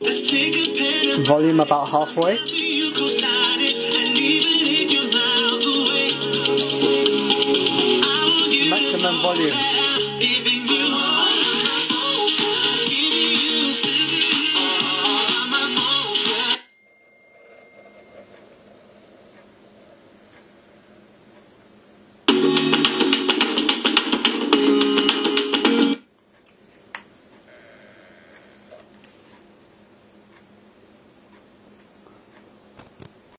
Volume about halfway. Maximum volume.